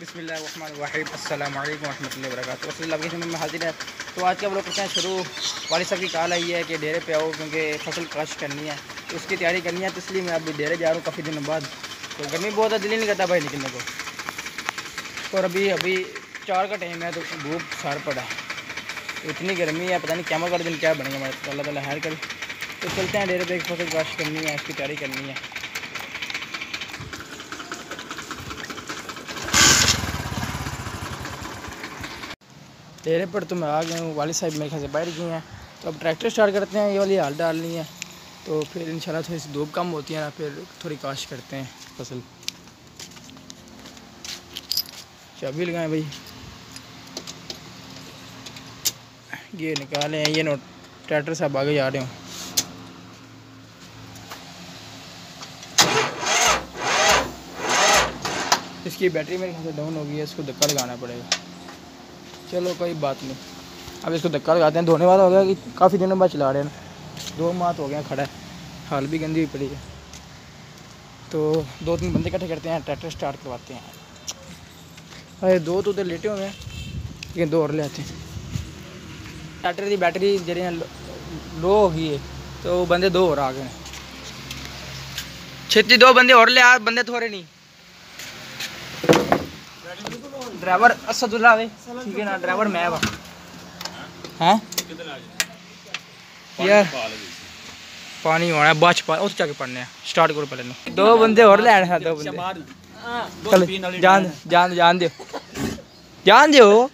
बसमीम अल्लाम वर्क में हाजिर है तो आज के हम लोग करते हैं शुरू वाली साहब की कॉल आई है कि डेरे पे आओ क्योंकि फ़सल काश करनी है। तो उसकी तैयारी करनी है तो इसलिए मैं अभी डेरे जा रहा हूँ काफ़ी दिनों बाद। तो गर्मी बहुत है, दिल ही नहीं करता भाई निकलने को। और अभी अभी चार का टाइम है तो धूप सार पड़ा। है तो इतनी गर्मी है, पता नहीं क्या कर दिन क्या बनेगा हमारे तो अल्लाह ताला हैर तो चलते हैं डेरे पे एक फ़सल काश करनी है, उसकी तैयारी करनी है। डेरे पर तो मैं आ गया हूँ, वाले साहब मेरे ख्याल से बैठ गए हैं। तो अब ट्रैक्टर स्टार्ट करते हैं, ये वाली हाल डालनी है। तो फिर इंशाल्लाह थोड़ी सी धूप कम होती है ना, फिर थोड़ी काश करते हैं फ़सल। चाबी लगाएँ भाई। ये निकाले हैं ये नोट, ट्रैक्टर साहब आगे जा रहे हूँ। इसकी बैटरी मेरे ख्याल से डाउन हो गई है, इसको धक्का लगाना पड़ेगा। चलो कोई बात नहीं। अब इसको धक्का लगाते हैं। धोने वाला हो गया कि काफ़ी दिनों बाद चला रहे हैं। दो माह हो गया खड़ा है। हाल भी गंदी हुई पड़ी है। तो दो तीन बंदे इकट्ठे करते हैं, ट्रैक्टर स्टार्ट करवाते हैं। अरे दो तो उधर लेटे हुए हैं, लेकिन दो और ले आते हैं। ट्रैक्टर की बैटरी जी लो हो गई है तो बंदे दो और आ गए छेती दो बंदे और ले आ, बंदे थोड़े नहीं। ड्राइवर असदुल्ला वे। ठीक है ना ड्राइवर मैं वा। हैं? यार। पानी होना बच पा उस जाके पढ़ने स्टार्ट करो पहले दो बंदे और ले आए दो बंदे। चल जान जान जान दो जान दो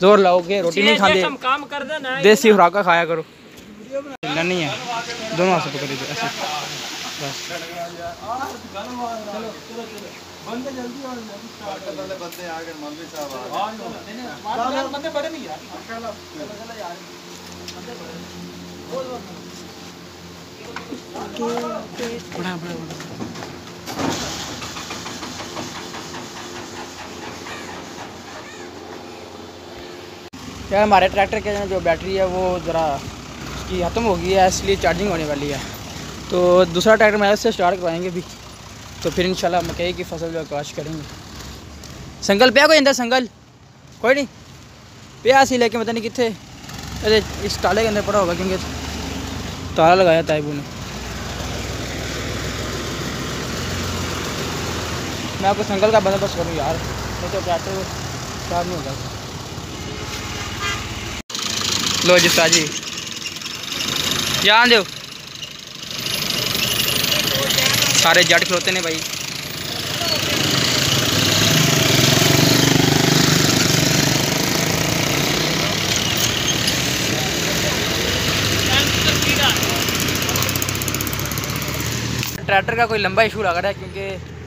ज़ोर लाओगे रोटी नहीं खाते देसी खुराका खाया करो। नहीं है। दोनों हाथ पकड़ ऐसे। बस। बंदे जल्दी और बंदे बंदे आ गए मौलवी साहब आ गए। बंदे बड़े नहीं यार। माशाल्लाह। चलो यार। बंदे बड़े बड़ा बड़ा। यार हमारे ट्रैक्टर के जो बैटरी है वो ज़रा उसकी ख़त्म हो गई है इसलिए चार्जिंग होने वाली है। तो दूसरा ट्रैक्टर मैं इससे स्टार्ट करवाएँगे भी तो फिर इंशाल्लाह मकई की फ़सल जो काश करेंगे। संगल, पे कोई अंदर संगल? कोई नहीं। पे सी लेके पता नहीं कितने? अरे, इस ताले के अंदर पड़ा होगा क्योंकि ताला लगाया ताइबू ने मैं आपको संगल का बंदोबस्त करूँ यार। नहीं तो ट्रैक्टर खराब नहीं होगा। लो जी साजी जान दो सारे जट खलोते ने भाई। ट्रैक्टर का कोई लंबा इशू लग रहा है क्योंकि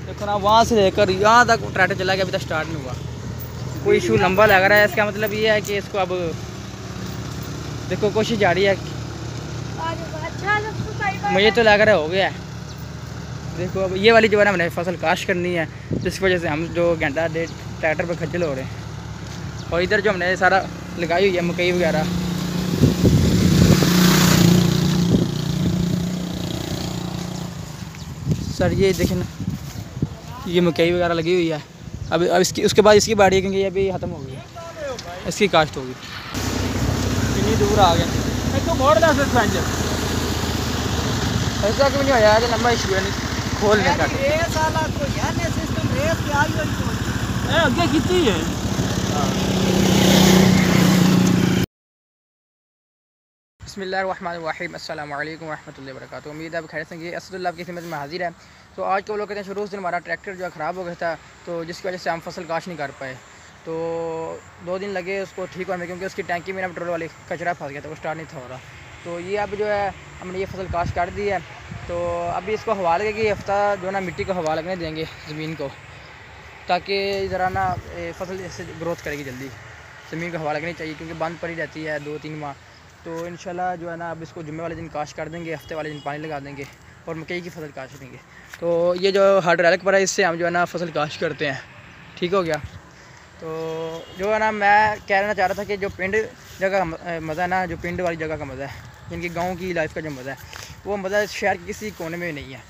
देखो ना वहाँ से लेकर यहाँ तक ट्रैक्टर चला गया अभी तक स्टार्ट नहीं हुआ। कोई इशू लंबा लग रहा है इसका मतलब ये है कि इसको अब देखो कोशिश जारी है। मुझे तो लग रहा है हो गया है। देखो अब ये वाली जो है ना मैंने फ़सल काश करनी है जिस वजह से हम जो घंटा डेढ़ ट्रैक्टर पर खज्जल हो रहे हैं। और इधर जो हमने सारा लगाई हुई है मकई वगैरह। सर ये देखें ना ये मकई वगैरह लगी हुई है। अब अब इसकी उसके बाद इसकी बाड़ी है क्योंकि अभी ख़त्म हो गई है। इसकी काश्त होगी। कितनी दूर आ गए। तो मोड़ ऐसा क्यों नहीं होया लंबा इशू है नहीं। खोलने का अगे की है बसमीम अल्लाम वरहमल वर्क उम्मीद है खैर से असदुल्ला की खिदमत में हाजिर है। तो आज के वो लोग कहते हैं शुरू उस दिन हमारा ट्रैक्टर जो है ख़राब हो गया था तो जिसकी वजह से हम फ़सल काश नहीं कर पाए। तो दो दिन लगे उसको ठीक होने में क्योंकि उसकी टैंकी में ना पेट्रोल वाली कचरा फंस गया था वो स्टार्ट नहीं था हो रहा। तो ये अब जो है, हमने ये फ़सल काश कर दी है। तो अभी इसको हवा लगेगी, हफ़्ता जो ना, मिट्टी को हवा लगने देंगे ज़मीन को, ताकि ज़रा ना फ़सल ऐसे ग्रोथ करेगी जल्दी। ज़मीन को हवा लगनी चाहिए, क्योंकि बंद पड़ी रहती है दो तीन माह। तो इन जो है ना, अब इसको जुम्मे वाले दिन काश कर देंगे, हफ़्ते वाले दिन पानी लगा देंगे और मकई की फ़सल काश देंगे। तो ये जो हाइड्रोलिक पर है, इससे हम जो है ना, फ़सल काश करते हैं। ठीक हो गया? तो जो है ना, मैं कहना चाह रहा था कि जो पिंड जगह का मज़ा है ना, जो पिंड वाली जगह का मज़ा है इनकी गाँव की लाइफ का जो मज़ा है, वो मज़ा शहर के किसी कोने में नहीं है।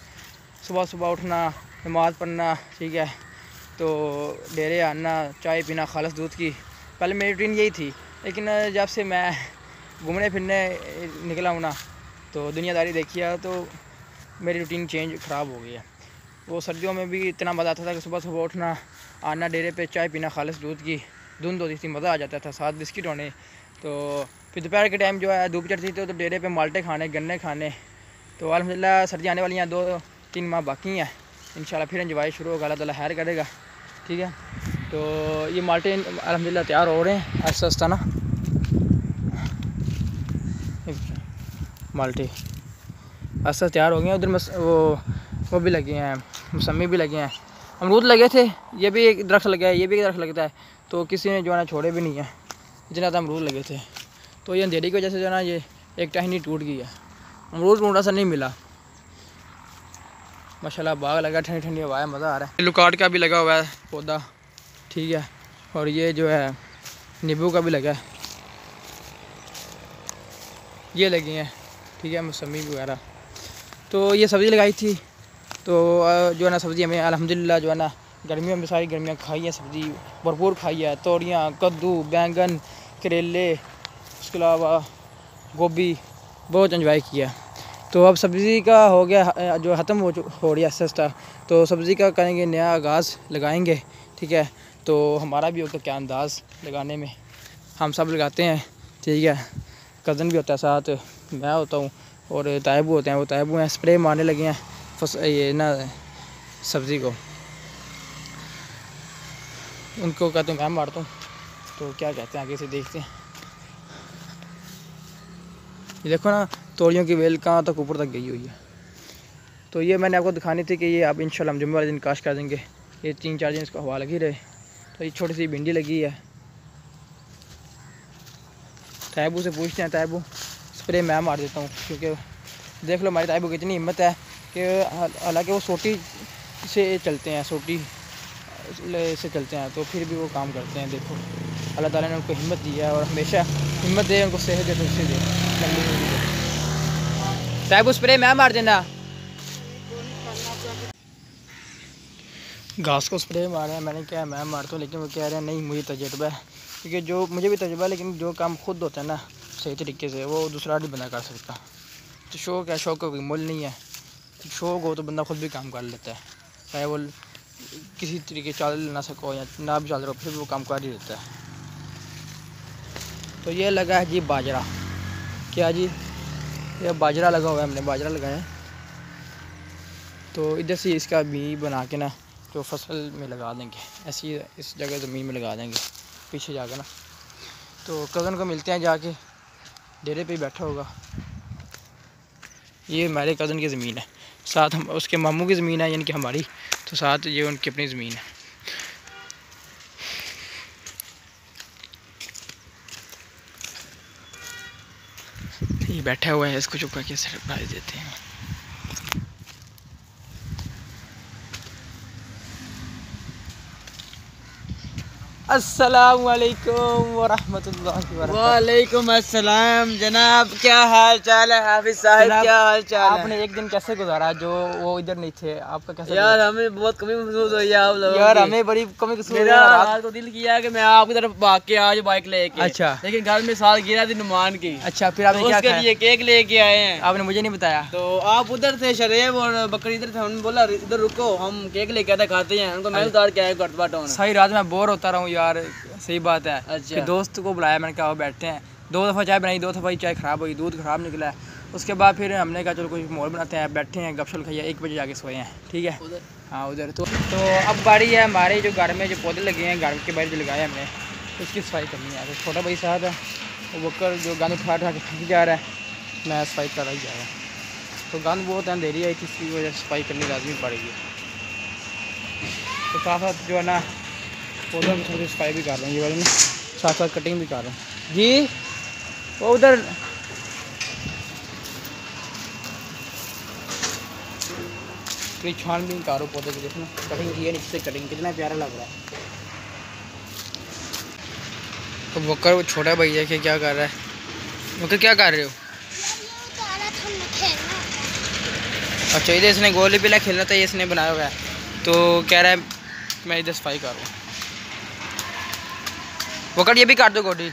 सुबह सुबह उठना, नमाज़ पढ़ना, ठीक है। तो डेरे आना, चाय पीना, खालस दूध की। पहले मेरी रूटीन यही थी, लेकिन जब से मैं घूमने फिरने निकला हूँ ना तो दुनियादारी देखी है तो मेरी रूटीन चेंज ख़राब हो गई है। वो सर्दियों में भी इतना मज़ा आता था कि सुबह सुबह उठना, आना डेरे पे, चाय पीना, खालस दूध की, धुंध होती थी, मज़ा आ जाता था, साथ बिस्किट होने। तो फिर दोपहर के टाइम जो है, धूप चढ़ती थी तो डेरे पे माल्टे खाने, गन्ने खाने। तो अलहमदिल्ला सर्दी आने वाली हैं, दो तीन माह बाकी हैं। इन फिर इंजॉय शुरू होगा, अल्लाह ताला हैर करेगा। ठीक है? तो ये माल्टे अलहमदिल्ला तैयार हो रहे हैं आस्ता आस्ता ना। माल्टे। आस्ता तैयार हो गए उधर वो वो भी लगे हैं, मौसमी भी लगे हैं। अमरूद लगे थे, ये भी एक दरख्त लगा है, ये भी एक दरख्त लगता है। तो किसी ने जो है ना, छोड़े भी नहीं है। इतने ज़्यादा अमरूद लगे थे। तो ये अंधेरी की वजह से जो है ना ये एक टहनी टूट गई है। अमरूद ढूंढा सा नहीं मिला। माशाल्लाह बाग लगा, ठंडी ठंडी हवा है, मज़ा आ रहा है। लुकाट का भी लगा हुआ है, पौधा। ठीक है, और ये जो है, नींबू का भी लगा है। ये लगी हैं, ठीक है, मौसमी वगैरह। तो ये सब्ज़ी लगाई थी तो जो है ना सब्ज़ी हमें अलहमदिल्ला जो है ना, गर्मियों में सारी गर्मियाँ खाई है, सब्ज़ी भरपूर खाई है। तोड़ियाँ कद्दू, बैंगन, करेले उसके अलावा गोभी बहुत इन्जॉय किया। तो अब सब्ज़ी का हो गया, जो ख़त्म हो हो रही है सस्ता तो सब्ज़ी का करेंगे नया आगाज़, लगाएँगे, ठीक है? तो हमारा भी होता क्या अंदाज़ लगाने में? हम सब लगाते हैं, ठीक है? कज़न भी होता है साथ, मैं होता हूँ, और तायबू होते हैं, वो तायबू हैं स्प्रे मारने लगे हैं, फस, ये ना, सब्ज़ी को। उनको कहते हैं, मैं मारता हूँ। तो क्या कहते हैं, आगे से देखते हैं। ये देखो ना, तोड़ियों की वेल कहाँ तक ऊपर तक गई हुई है। तो ये मैंने आपको दिखानी थी कि ये आप इंशाल्लाह हम जुम्मे वाले दिन काश कर देंगे। ये तीन चार दिन इसको हवा लगी रहे। तो ये छोटी सी भिंडी लगी है। तैबू से पूछते हैं, तैबू। स्प्रे मैं मार देता हूँ, क्योंकि देख लो हमारी तैबू की इतनी हिम्मत है कि हालाँकि वो सोटी से चलते हैं, सोटी से चलते हैं तो फिर भी वो काम करते हैं, देखो। अल्लाह ताला ने उनको हिम्मत दी है और हमेशा हिम्मत दे, उनको सेहत दे तो उससे दे। साहब, उस स्प्रे मैं मार देना। घास को स्प्रे मारा है मैंने क्या मैं मारता हूँ लेकिन वो कह रहे हैं, नहीं, मुझे तजर्बा है। क्योंकि जो, मुझे भी तजर्बा है, लेकिन जो काम खुद होता है ना, सही तरीके से, वो दूसरा नहीं बंदा कर सकता। तो शौक है, शौक का कोई मुल नहीं है। शौक हो तो बंदा खुद भी काम कर लेता है। चाहे वो किसी तरीके चाल ना सको या ना भी चाल रहा फिर भी वो काम कर ही देता है। तो ये लगा है जी बाजरा। क्या जी? ये बाजरा लगा हुआ है हमने, बाजरा लगाया है। तो इधर से इसका भी बना के ना जो फ़सल में लगा देंगे। ऐसी इस जगह ज़मीन में लगा देंगे, पीछे जाकर ना। तो कज़न को मिलते हैं जाके, डेरे पे बैठा होगा। ये हमारे कज़न की ज़मीन है, साथ हम, उसके मामू की ज़मीन है, यानी कि हमारी। तो साथ ये उनकी अपनी ज़मीन है। बैठा हुआ है इसको चुप करके सरप्राइज़ देते हैं। वालेकुम अस्सलाम जनाब क्या हाल चाल है? हाफिज साहब क्या हाल चाल आपने एक दिन कैसे गुजारा जो वो इधर नहीं थे? आपका कैसे यार हमें बहुत कमी महसूस हुई है आप लोगों यार हमें बड़ी कमी महसूस मेरा रात को दिल किया कि मैं आपकी तरफ़ भाग के आज बाइक लेके। अच्छा। लेकिन घर में साल गिरा थी नुमान की। अच्छा फिर आपने तो क्या उसके लिए केक लेके आए हैं। आपने मुझे नहीं बताया। तो आप उधर थे शरेब और बकरी इधर थे उन्होंने बोला इधर रुको हम केक लेके आते खाते हैं। उनको मैं उतार के आया सही रात में बोर होता रहूँ यार सही बात है अच्छा। कि दोस्त को बुलाया मैंने कहा बैठते हैं। दो दफ़ा चाय बनाई दो दफ़ा चाय ख़राब हुई दूध ख़राब निकला। है उसके बाद फिर हमने कहा चलो कुछ मोल बनाते हैं बैठे हैं गपशल खाइए एक बजे जाके सोए हैं। ठीक है? हाँ उधर। तो तो अब बारी है हमारे जो घर में जो पौधे लगे हैं घर के बाहर जो लगाए हमने उसकी सफ़ाई करनी है। तो छोटा भाई साहब है वो बकर जो गंद उठा उठा के थक जा रहा है मैं सफ़ाई कर रहा जा रहा तो गंद बहुत अंधेरी है किसी वजह से सफ़ाई करनी लाजमी पड़ेगी तो साथ साथ जो है ना पौधों की थोड़ी सफ़ाई भी कर रहे हैं, ये वाले ना साथ साथ कटिंग भी कर रहे हैं। जी, वो उधर थोड़ी छानबीन करो पौधे की देखना कटिंग की है नीचे कटिंग कितना प्यारा लग रहा है। तो बकर वो छोटा भैया के क्या कर रहा है? बकर क्या कर रहे हो? अच्छा इधर इसने गोली पीला खेलना था, ये इसने बनाया हुआ है। तो कह रहा है, मैं इधर सफ़ाई कर रहा हूँ। वो कट ये भी काट दो गोडी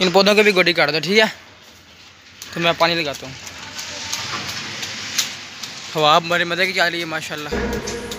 इन पौधों के भी गोडी काट दो ठीक है तो मैं पानी लगाता हूँ हवा मेरे मज़े की जा रही है माशाल्लाह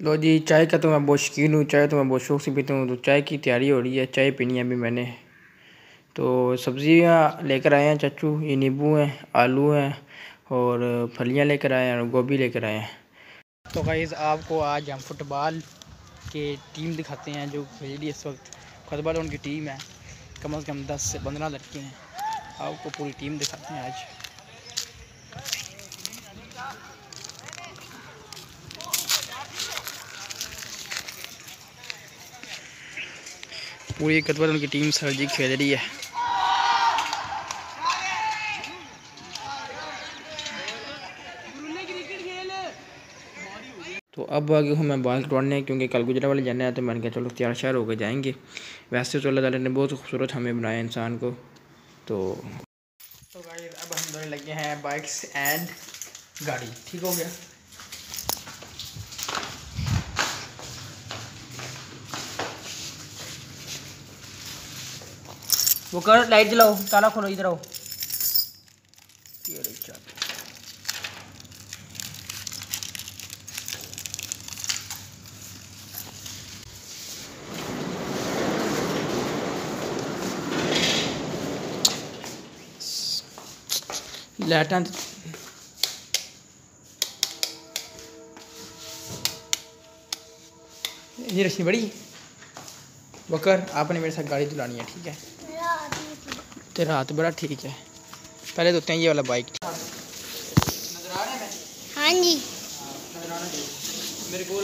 लो जी, चाय का तो मैं बहुत शौकीन हूँ, चाय तो मैं बहुत शौक से पीता हूँ तो चाय की तैयारी हो रही है, चाय पीनी है अभी मैंने। तो सब्ज़ियाँ लेकर आए हैं चाचू, ये नींबू हैं, आलू हैं, और फलियाँ लेकर आए हैं और गोभी लेकर आए हैं। तो गाइज़ आपको आज हम फुटबॉल के टीम दिखाते हैं, जो खेल रही इस वक्त। फुटबॉल उनकी टीम है, कम अज़ कम दस से पंद्रह लड़के हैं। आपको पूरी टीम दिखाते हैं आज। पूरी कतबर उनकी टीम सरजी खेल रही है। तो अब आगे हूँ मैं बाल कटवाने क्योंकि कल गुजरा वाले जाने तो मैंने कहा चलो तैयार शार होकर जाएँगे। वैसे तो अल्लाह ताला ने बहुत खूबसूरत हमें बनाया इंसान को। तो तो अब हम दोनों लगे हैं बाइक्स एंड गाड़ी। ठीक हो गया? वो कर, लाइट जलाओ, ताला खोलो, इधर आओ। लाइटां ये रश्मि बड़ी बकर आपने मेरे साथ गाड़ी चलानी है, ठीक है? तेरा हाथ बड़ा ठीक है। पहले तो ये वाला बाइक हाँ जी। मेरे को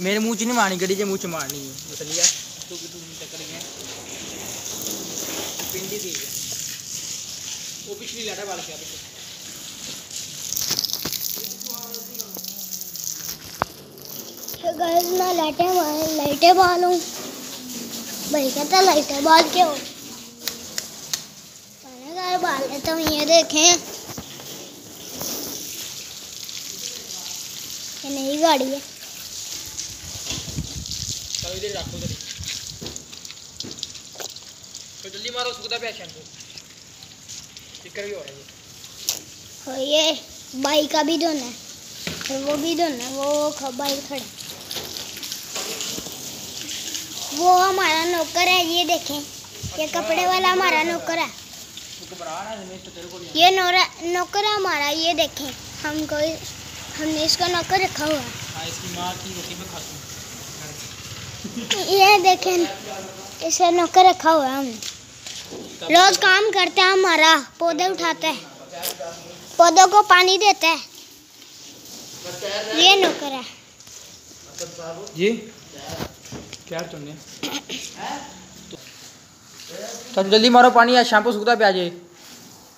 मेरे मुँह च नहीं मारनी गड्डी च मुँह च मारनी। है तू तू टक्कर गया पिंडी थी वो पिछली लाटा वाला क्या गाइस मैं लाइटें लाइटें बालूं भाई कहता लाइटें बाल क्यों? मैंने कहा बाल लेता हूँ ये देखें। ये नई गाड़ी है। तो जल्दी मारो सूखता पे शैम्पू स्टिकर भी हो रहा है। ये बाइक का भी धोना है। वो भी धोना वो बाइक खड़े। वो हमारा नौकर है ये देखें। ये कपड़े वाला हमारा नौकर है। ये नौकर है हमारा ये देखें। हम कोई हमने इसका नौकर रखा हुआ है। ये देखें इसे नौकर रखा हुआ है हमने। रोज काम करते हैं हमारा पौधे उठाते हैं। पौधों को पानी देते हैं। ये नौकर है। जी क्या तुमने तो जल्दी मारो पानी या शैम्पू सूखता पे आ जाए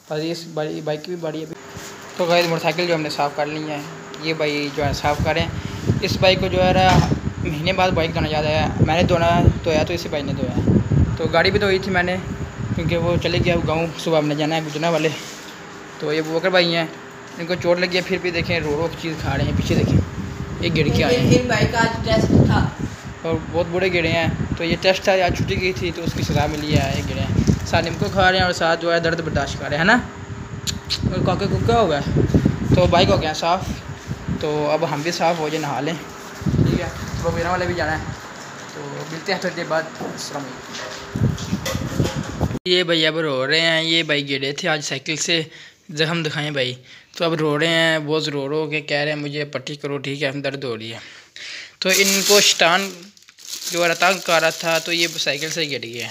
पर इस बड़ी बाइक की भी बड़ी है। तो गए मोटरसाइकिल जो हमने साफ़ कर ली है ये भाई जो है साफ़ करें। इस बाइक को जो है महीने बाद बाइक धोना ज़्यादा है। मैंने धोना धोया तो इसी बाइक ने धोया तो गाड़ी भी धोई थी मैंने क्योंकि वो चले गया गाँव सुबह हमने जाना है गुजरने वाले। तो ये वोकर भाई हैं इनको चोट लगी है फिर भी देखें रो रो चीज़ खा रहे हैं पीछे देखें। ये गिर के आए हैं। बाइक आज टेस्ट था। और बहुत बड़े गिरे हैं। तो ये टेस्ट था, आज छुट्टी की थी तो उसकी सज़ा मिली है, ये गिरे हैं। साथ निमको खा रहे हैं और साथ जो है दर्द बर्दाश्त कर रहे हैं, है ना? और काके को क्या हो गया? तो बाइक हो गया साफ़। तो अब हम भी साफ़ हो जाए, नहा लें। ठीक है वो मेरा वाले भी जाना है। तो मिलते हैं थोड़ी देर बाद। ये भाई अब रो रहे हैं, ये भाई गिरे थे आज साइकिल से। जख्म दिखाएँ भाई। तो अब रो रहे हैं, बहुत रो रो के कह रहे हैं मुझे पट्टी करो, ठीक है, हम दर्द हो रही है। तो इनको शतान जो रतंग कर रहा था तो ये साइकिल से गिर गया।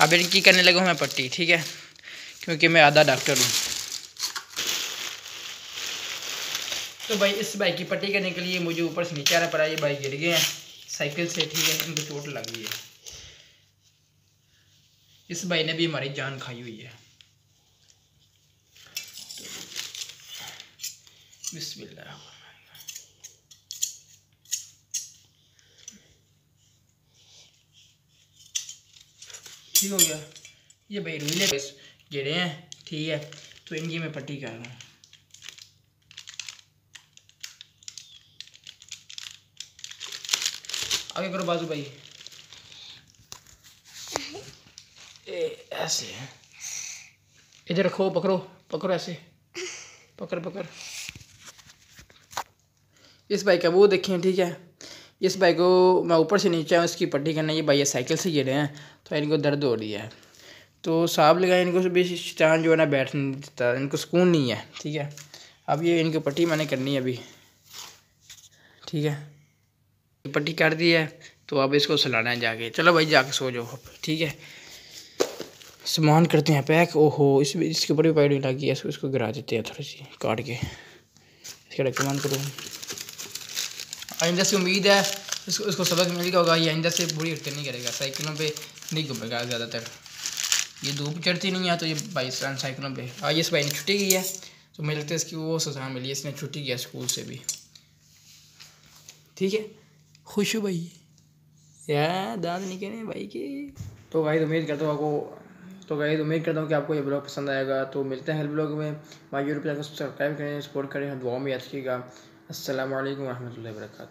अब इनकी करने लगा मैं पट्टी, ठीक है? क्योंकि मैं आधा डॉक्टर हूँ। तो भाई, इस बाइक की पट्टी करने के लिए मुझे ऊपर से नीचे आना पड़ा, ये बाइक गिर गए हैं साइकिल से, ठीक है, इनको चोट लग है। इस भाई ने भी हमारी जान खाई हुई है। बिस्मिल्लाह। ठीक हो गया। ये भाई रूले गिरे हैं ठीक है तो इनकी मैं पट्टी कर रहा हूँ। आगे करो बाजू भाई। ए, ऐसे इधर रखो पकड़ो पकड़ो ऐसे। पकड़ पकड़। इस बाइक का वो देखें ठीक है। इस बाइक को मैं ऊपर से नीचे आऊँ इसकी पट्टी करना, ये भाई साइकिल से गिरे हैं तो इनको दर्द हो रही है। तो साहब लगाए इनको भी चाँद जो है ना बैठ नहीं देता, इनको सुकून नहीं है, ठीक है? अब ये इनकी पट्टी मैंने करनी है अभी, ठीक है? पट्टी कर दी है तो अब इसको सलाना है जाके। चलो भाई जाके सो जाओ ठीक है? सामान करते हैं पैक, ओहो, इस इसके ऊपर भी पाइप लगी है, इसको इसको गिरा देते हैं थोड़ी सी, काट के। इसका डॉक्यूमेंट करो। आइंदा से उम्मीद है, इसको इसको सबक मिल गया होगा ये आइंदा से बुरी हरकत नहीं करेगा। साइकिलों पे नहीं घूमेगा ज़्यादातर। ये धूप चढ़ती नहीं है तो ये भाई साइकिलों पे। आज इस भाई ने छुट्टी की है तो मुझे लगता है इसकी वो सजा मिली इसने छुट्टी किया स्कूल से भी। ठीक है? खुश हो भाई। दाद नहीं कहने भाई की। तो भाई उम्मीद करता हूँ आपको तो भाई उम्मीद करता हूँ कि आपको ये ब्लॉग पसंद आएगा। तो मिलते हैं हेल्प ब्लॉग में। माई यूट्यूब चैनल को सब्सक्राइब करें सपोर्ट करें दुआ में याद रखिएगा। असल वरहमल वर्का